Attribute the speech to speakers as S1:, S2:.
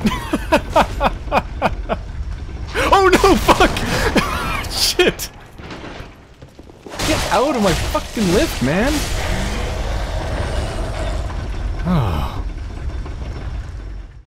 S1: oh no, fuck! Shit! Get out of my fucking lift, man!